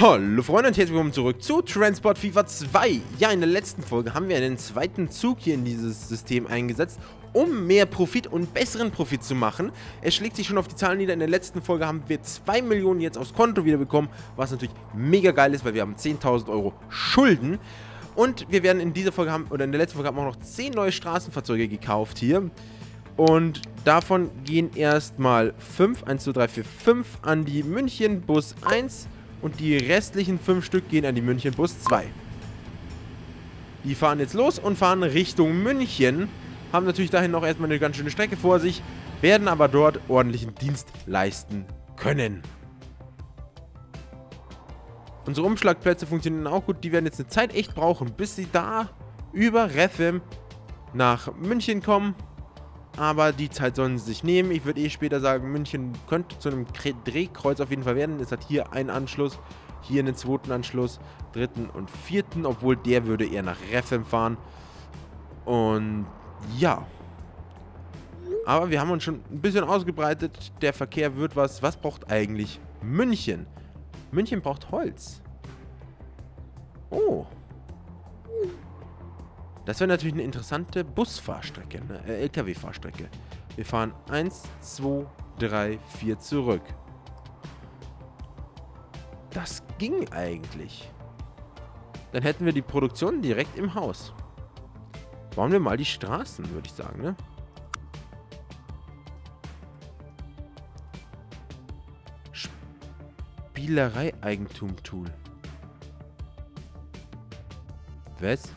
Hallo Freunde und herzlich willkommen zurück zu Transport FIFA 2. Ja, in der letzten Folge haben wir einen zweiten Zug hier in dieses System eingesetzt, um mehr Profit und besseren Profit zu machen. Es schlägt sich schon auf die Zahlen nieder. In der letzten Folge haben wir 2 Millionen jetzt aufs Konto wieder bekommen, was natürlich mega geil ist, weil wir haben 10.000 Euro Schulden. Und wir werden in dieser Folge haben, oder in der letzten Folge haben wir auch noch 10 neue Straßenfahrzeuge gekauft hier. Und davon gehen erstmal 5, 1, 2, 3, 4, 5 an die München Bus 1 und die restlichen 5 Stück gehen an die München Bus 2. Die fahren jetzt los und fahren Richtung München, haben natürlich dahin noch erstmal eine ganz schöne Strecke vor sich, werden aber dort ordentlichen Dienst leisten können. Unsere Umschlagplätze funktionieren auch gut, die werden jetzt eine Zeit echt brauchen, bis sie da über Refem nach München kommen aber die Zeit sollen sie sich nehmen. Ich würde eh später sagen, München könnte zu einem Drehkreuz auf jeden Fall werden. Es hat hier einen Anschluss, hier einen zweiten Anschluss, dritten und vierten, obwohl der würde eher nach Refem fahren. Und ja. Aber wir haben uns schon ein bisschen ausgebreitet. Der Verkehr wird was. Was braucht eigentlich München? München braucht Holz. Oh. Das wäre natürlich eine interessante Busfahrstrecke, eine äh, LKW-Fahrstrecke. Wir fahren 1, 2, 3, 4 zurück. Das ging eigentlich. Dann hätten wir die Produktion direkt im Haus. Bauen wir mal die Straßen, würde ich sagen, ne? Spielerei-Eigentum-Tool. Was?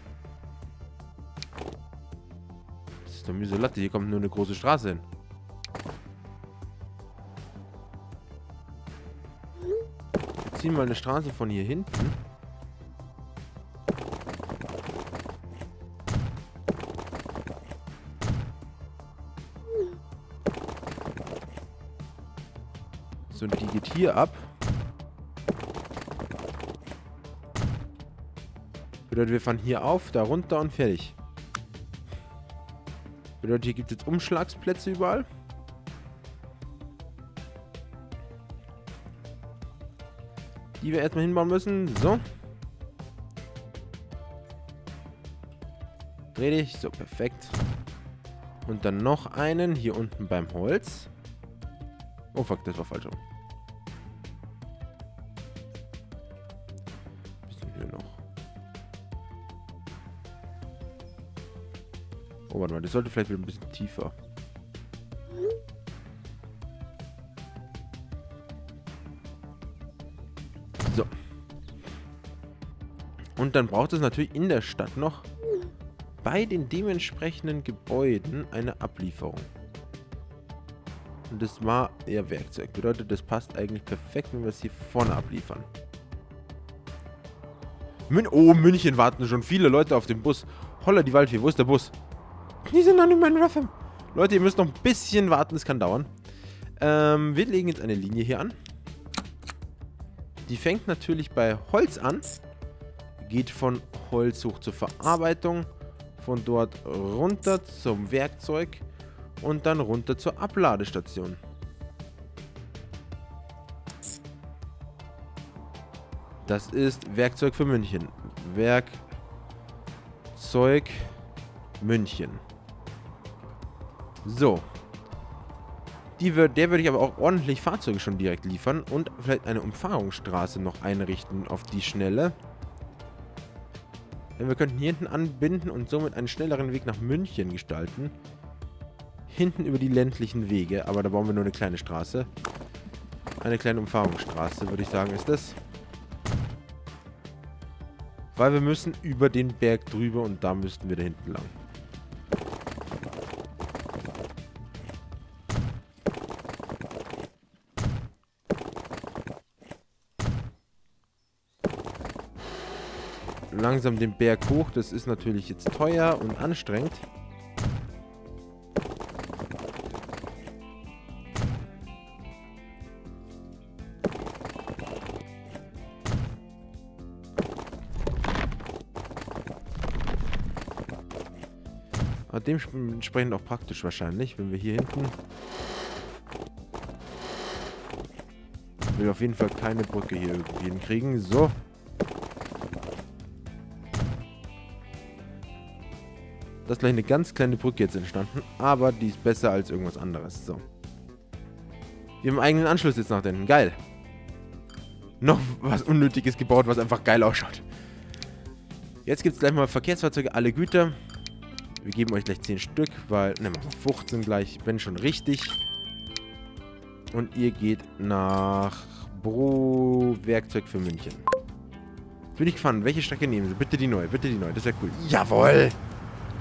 Ist doch miese Latte. Hier kommt nur eine große Straße hin. Wir ziehen mal eine Straße von hier hinten. So, die geht hier ab. Bedeutet, wir fahren hier auf, da runter und fertig. Bedeutet, hier gibt es jetzt Umschlagsplätze überall. Die wir erstmal hinbauen müssen. So. Dreh dich. So, perfekt. Und dann noch einen hier unten beim Holz. Oh fuck, das war falsch. Warte mal, das sollte vielleicht wieder ein bisschen tiefer. So. Und dann braucht es natürlich in der Stadt noch bei den dementsprechenden Gebäuden eine Ablieferung. Und das war eher Werkzeug. Bedeutet, das passt eigentlich perfekt, wenn wir es hier vorne abliefern. Mün oh, München warten schon viele Leute auf den Bus. Holla die Waldfee, wo ist der Bus? Die sind noch nicht mal in Ratham. Leute, ihr müsst noch ein bisschen warten, es kann dauern. Ähm, wir legen jetzt eine Linie hier an. Die fängt natürlich bei Holz an. Geht von Holz hoch zur Verarbeitung. Von dort runter zum Werkzeug. Und dann runter zur Abladestation. Das ist Werkzeug für München. Werkzeug München. So. Die wird, der würde ich aber auch ordentlich Fahrzeuge schon direkt liefern und vielleicht eine Umfahrungsstraße noch einrichten auf die Schnelle. Denn wir könnten hier hinten anbinden und somit einen schnelleren Weg nach München gestalten. Hinten über die ländlichen Wege, aber da bauen wir nur eine kleine Straße. Eine kleine Umfahrungsstraße, würde ich sagen, ist das. Weil wir müssen über den Berg drüber und da müssten wir da hinten lang. Langsam den Berg hoch. Das ist natürlich jetzt teuer und anstrengend. Dementsprechend auch praktisch wahrscheinlich, wenn wir hier hinten will auf jeden Fall keine Brücke hier irgendwie hinkriegen. So. Da ist gleich eine ganz kleine Brücke jetzt entstanden, aber die ist besser als irgendwas anderes. So. Wir haben einen eigenen Anschluss jetzt nach denen. Geil. Noch was Unnötiges gebaut, was einfach geil ausschaut. Jetzt gibt es gleich mal Verkehrsfahrzeuge, alle Güter. Wir geben euch gleich 10 Stück, weil... Ne, machen wir 15 gleich, wenn schon richtig. Und ihr geht nach Bro Werkzeug für München. Bin ich gespannt, welche Strecke nehmen Sie? Bitte die neue, bitte die neue, das wäre cool. Jawohl!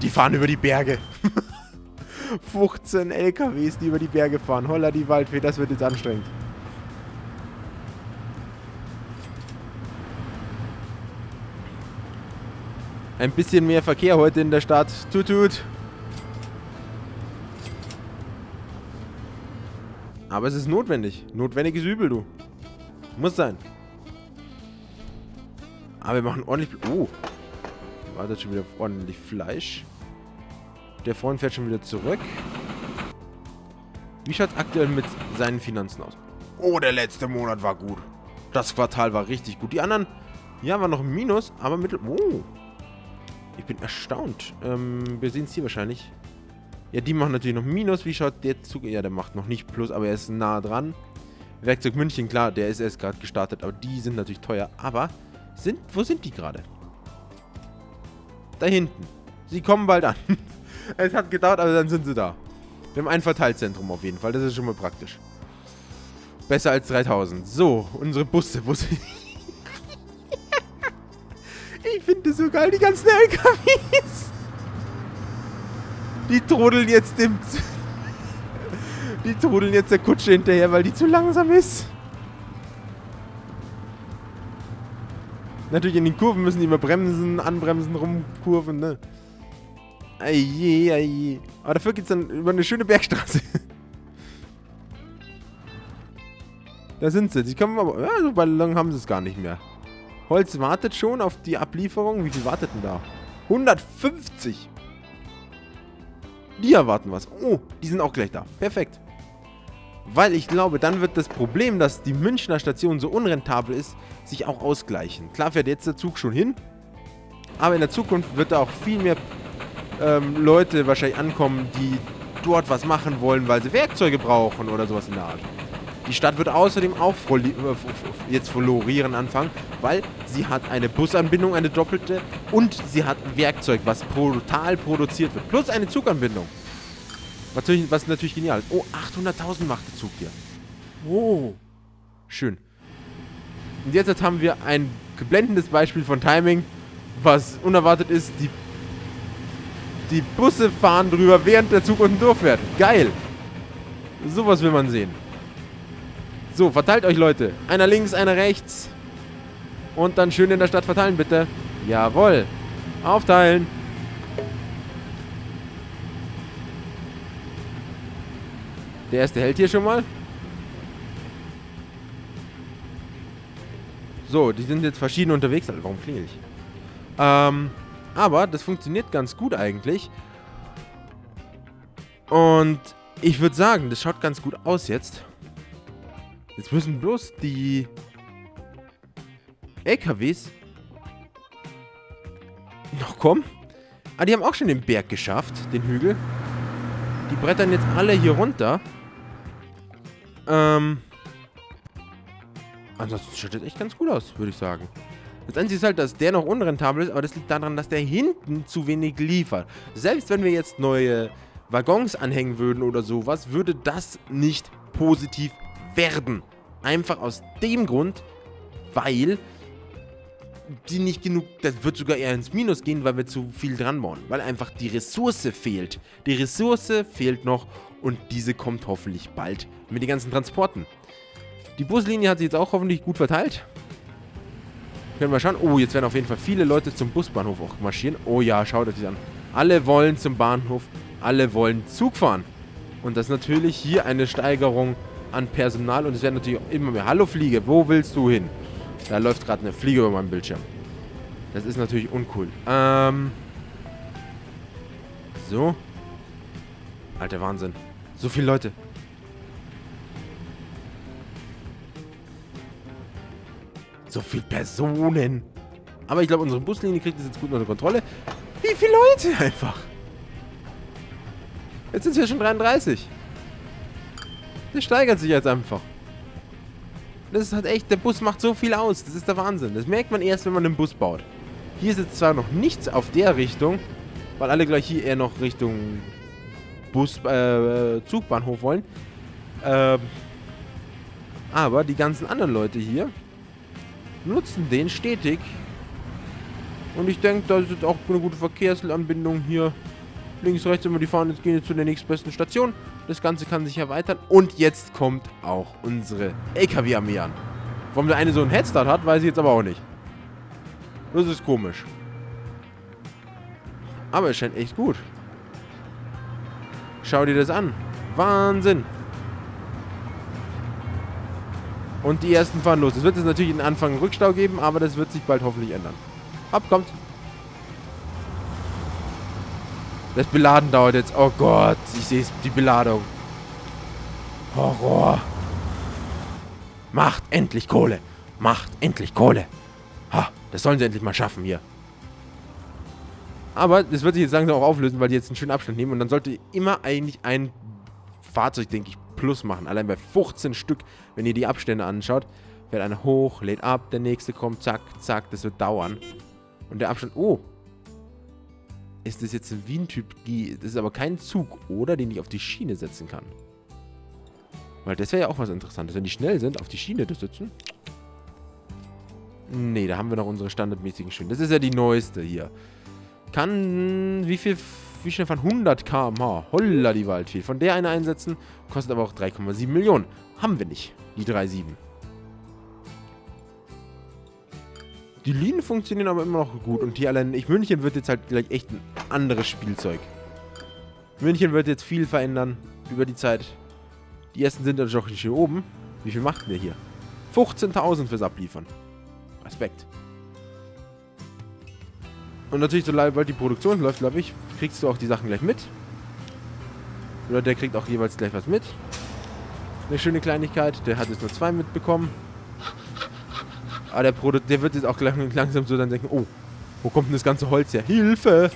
Die fahren über die Berge. 15 LKWs, die über die Berge fahren. Holla die Waldfee, das wird jetzt anstrengend. Ein bisschen mehr Verkehr heute in der Stadt. Tut, tut. Aber es ist notwendig. Notwendig ist übel, du. Muss sein. Aber wir machen ordentlich... Oh. Wartet schon wieder ordentlich Fleisch. Der Freund fährt schon wieder zurück. Wie schaut es aktuell mit seinen Finanzen aus? Oh, der letzte Monat war gut. Das Quartal war richtig gut. Die anderen, ja, waren noch im Minus, aber mittel... Oh. Ich bin erstaunt. Ähm, wir sehen es hier wahrscheinlich. Ja, die machen natürlich noch Minus. Wie schaut der Zug... Ja, der macht noch nicht Plus, aber er ist nah dran. Werkzeug München, klar, der ist erst gerade gestartet, aber die sind natürlich teuer. Aber, sind, wo sind die gerade? Da hinten. Sie kommen bald an. es hat gedauert, aber dann sind sie da. Wir haben ein Verteilzentrum auf jeden Fall. Das ist schon mal praktisch. Besser als 3000. So, unsere Busse. Busse. ich finde so geil, die ganzen LKWs. Die trudeln jetzt dem... die trudeln jetzt der Kutsche hinterher, weil die zu langsam ist. Natürlich in den Kurven müssen die immer bremsen, anbremsen, rumkurven, ne? Aje, aje. Aber dafür geht's dann über eine schöne Bergstraße. da sind sie. Die kommen aber... Ja, so lang haben sie es gar nicht mehr. Holz wartet schon auf die Ablieferung. Wie viel wartet denn da? 150! Die erwarten was. Oh, die sind auch gleich da. Perfekt. Weil ich glaube, dann wird das Problem, dass die Münchner Station so unrentabel ist, sich auch ausgleichen. Klar fährt jetzt der Zug schon hin, aber in der Zukunft wird da auch viel mehr ähm, Leute wahrscheinlich ankommen, die dort was machen wollen, weil sie Werkzeuge brauchen oder sowas in der Art. Die Stadt wird außerdem auch äh, jetzt florieren anfangen, weil sie hat eine Busanbindung, eine doppelte und sie hat Werkzeug, was brutal produziert wird. Plus eine Zuganbindung. Was natürlich, was natürlich genial ist. Oh, 800.000 macht der Zug hier. Oh. Schön. Und jetzt haben wir ein blendendes Beispiel von Timing, was unerwartet ist. Die, die Busse fahren drüber, während der Zug unten durchfährt. Geil. Sowas will man sehen. So, verteilt euch, Leute. Einer links, einer rechts. Und dann schön in der Stadt verteilen, bitte. Jawohl. Aufteilen. Der erste hält hier schon mal. So, die sind jetzt verschieden unterwegs. Alter, warum klingel ich? Ähm, aber das funktioniert ganz gut eigentlich. Und ich würde sagen, das schaut ganz gut aus jetzt. Jetzt müssen bloß die LKWs noch kommen. Ah, die haben auch schon den Berg geschafft, den Hügel. Die brettern jetzt alle hier runter. Ähm. Ansonsten schaut das echt ganz gut aus, würde ich sagen. Das Einzige ist halt, dass der noch unrentabel ist, aber das liegt daran, dass der hinten zu wenig liefert. Selbst wenn wir jetzt neue Waggons anhängen würden oder sowas, würde das nicht positiv werden. Einfach aus dem Grund, weil die nicht genug, das wird sogar eher ins Minus gehen, weil wir zu viel dran bauen. Weil einfach die Ressource fehlt. Die Ressource fehlt noch und diese kommt hoffentlich bald mit den ganzen Transporten. Die Buslinie hat sich jetzt auch hoffentlich gut verteilt. Können wir schauen. Oh, jetzt werden auf jeden Fall viele Leute zum Busbahnhof auch marschieren. Oh ja, schaut euch das an. Alle wollen zum Bahnhof. Alle wollen Zug fahren. Und das ist natürlich hier eine Steigerung an Personal und es werden natürlich immer mehr. Hallo Fliege, wo willst du hin? Da läuft gerade eine Fliege über meinem Bildschirm. Das ist natürlich uncool. Ähm. So. Alter Wahnsinn. So viele Leute. So viele Personen. Aber ich glaube, unsere Buslinie kriegt das jetzt gut unter Kontrolle. Wie viele Leute einfach? Jetzt sind es ja schon 33. Das steigert sich jetzt einfach. Das ist halt echt, der Bus macht so viel aus. Das ist der Wahnsinn. Das merkt man erst, wenn man einen Bus baut. Hier ist jetzt zwar noch nichts auf der Richtung, weil alle gleich hier eher noch Richtung Bus, äh, Zugbahnhof wollen. Ähm, aber die ganzen anderen Leute hier nutzen den stetig. Und ich denke, da ist jetzt auch eine gute Verkehrsanbindung hier. Links, rechts immer die fahren jetzt gehen jetzt zu der nächstbesten Station. Das Ganze kann sich erweitern. Und jetzt kommt auch unsere LKW-Armee an. Warum der eine so einen Headstart hat, weiß ich jetzt aber auch nicht. Das ist komisch. Aber es scheint echt gut. Schau dir das an. Wahnsinn. Und die ersten fahren los. Es wird jetzt natürlich einen Anfang einen Rückstau geben, aber das wird sich bald hoffentlich ändern. Ab, kommt. Das Beladen dauert jetzt. Oh Gott, ich sehe die Beladung. Horror. Macht endlich Kohle. Macht endlich Kohle. Ha, das sollen sie endlich mal schaffen hier. Aber das wird sich jetzt langsam auch auflösen, weil die jetzt einen schönen Abstand nehmen. Und dann sollte immer eigentlich ein Fahrzeug, denke ich, plus machen. Allein bei 15 Stück, wenn ihr die Abstände anschaut, fährt einer hoch, lädt ab, der nächste kommt, zack, zack, das wird dauern. Und der Abstand, oh, ist das jetzt ein Wien-Typ? Das ist aber kein Zug, oder? Den ich auf die Schiene setzen kann. Weil das wäre ja auch was Interessantes. Wenn die schnell sind, auf die Schiene zu sitzen. Nee, da haben wir noch unsere standardmäßigen Schienen. Das ist ja die neueste hier. Kann, wie viel, wie schnell fahren? 100 km/h. Holla die Waldfee. Von der eine einsetzen, kostet aber auch 3,7 Millionen. Haben wir nicht, die 3,7. Die Linien funktionieren aber immer noch gut. Und hier allein, ich, München wird jetzt halt gleich echt ein anderes Spielzeug. München wird jetzt viel verändern über die Zeit. Die ersten sind natürlich auch nicht hier oben. Wie viel macht der hier? 15.000 fürs Abliefern. Respekt. Und natürlich, sobald die Produktion läuft, glaube ich, kriegst du auch die Sachen gleich mit. Oder der kriegt auch jeweils gleich was mit. Eine schöne Kleinigkeit. Der hat jetzt nur zwei mitbekommen. Aber der, Produ der wird jetzt auch langsam so dann denken, oh, wo kommt denn das ganze Holz her? Hilfe!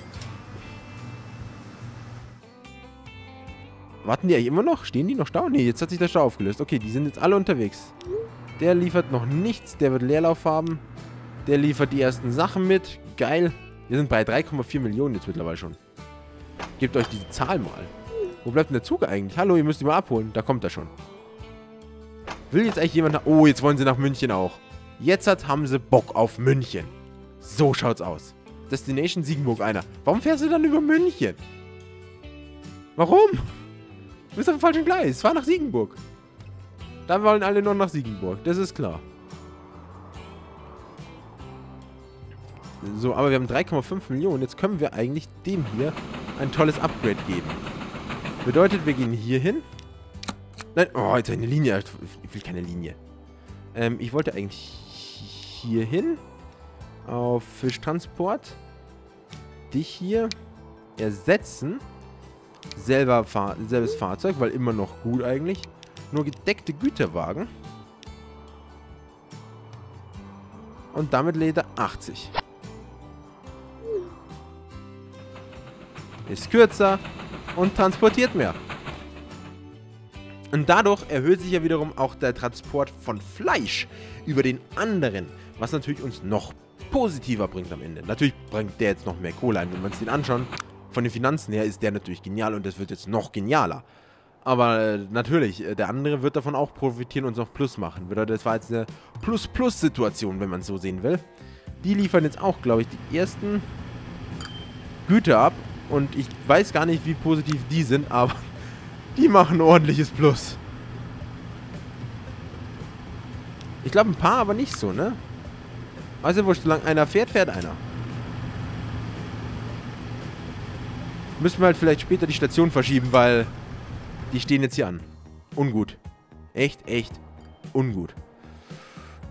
Warten die eigentlich immer noch? Stehen die noch Stau? Ne, jetzt hat sich der Stau aufgelöst. Okay, die sind jetzt alle unterwegs. Der liefert noch nichts. Der wird Leerlauf haben. Der liefert die ersten Sachen mit. Geil. Wir sind bei 3,4 Millionen jetzt mittlerweile schon. Gebt euch diese Zahl mal. Wo bleibt denn der Zug eigentlich? Hallo, ihr müsst ihn mal abholen. Da kommt er schon. Will jetzt eigentlich jemand nach... Oh, jetzt wollen sie nach München auch. Jetzt hat, haben sie Bock auf München. So schaut's aus. Destination Siegenburg einer. Warum fährst du dann über München? Warum? Du bist auf dem falschen Gleis. Fahr nach Siegenburg. Da wollen alle nur nach Siegenburg. Das ist klar. So, aber wir haben 3,5 Millionen. Jetzt können wir eigentlich dem hier ein tolles Upgrade geben. Bedeutet, wir gehen hier hin. Nein, oh, jetzt eine Linie. Ich will keine Linie. Ähm, ich wollte eigentlich hier hin. Auf Fischtransport. Dich hier ersetzen. Selber Fahr selbes Fahrzeug, weil immer noch gut eigentlich. Nur gedeckte Güterwagen. Und damit lädt er 80. Ist kürzer und transportiert mehr. Und dadurch erhöht sich ja wiederum auch der Transport von Fleisch über den anderen was natürlich uns noch positiver bringt am Ende. Natürlich bringt der jetzt noch mehr Kohle ein, wenn wir uns den anschauen. Von den Finanzen her ist der natürlich genial und das wird jetzt noch genialer. Aber äh, natürlich, äh, der andere wird davon auch profitieren und noch Plus machen. Das war jetzt eine Plus-Plus-Situation, wenn man es so sehen will. Die liefern jetzt auch, glaube ich, die ersten Güter ab. Und ich weiß gar nicht, wie positiv die sind, aber die machen ordentliches Plus. Ich glaube, ein paar aber nicht so, ne? Also wurscht, solange einer fährt, fährt einer. Müssen wir halt vielleicht später die Station verschieben, weil die stehen jetzt hier an. Ungut. Echt, echt ungut.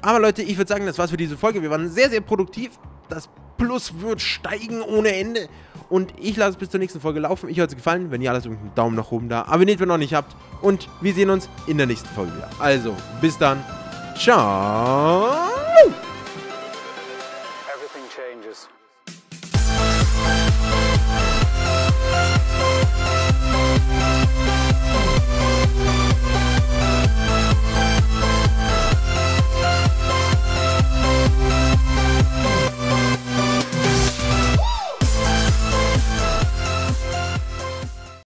Aber Leute, ich würde sagen, das war's für diese Folge. Wir waren sehr, sehr produktiv. Das Plus wird steigen ohne Ende. Und ich lasse es bis zur nächsten Folge laufen. Ich hoffe, es gefallen. Wenn ja, lasst einen Daumen nach oben da. Abonniert, wenn ihr noch nicht habt. Und wir sehen uns in der nächsten Folge wieder. Also, bis dann. Ciao.